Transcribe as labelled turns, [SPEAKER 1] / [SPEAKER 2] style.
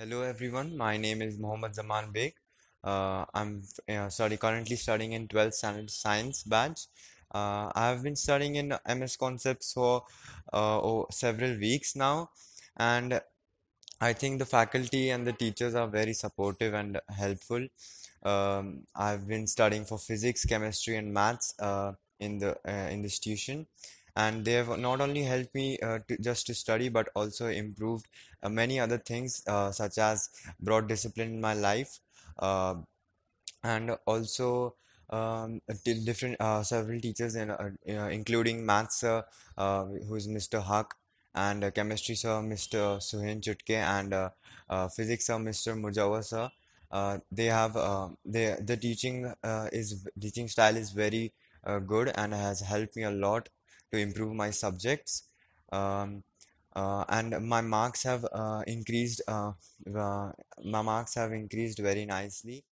[SPEAKER 1] Hello everyone, my name is Mohammad Zaman Beg. Uh, I'm uh, sorry, currently studying in 12th standard science batch. Uh, I have been studying in MS Concepts for oh, several weeks now, and I think the faculty and the teachers are very supportive and helpful. Um, I've been studying for physics, chemistry, and maths uh, in the uh, in this tuition, and they have not only helped me uh, to, just to study, but also improved uh, many other things, uh, such as brought discipline in my life, and also um, different uh, several teachers, in, uh, including maths sir, uh, who is Mr. Haq, and chemistry sir, Mr. Suhen Chutke, and physics sir, Mr. Mujawar sir. They have they the teaching is teaching style is very good and has helped me a lot to improve my subjects. Um, uh, and my marks have uh, increased. Uh, uh, my marks have increased very nicely.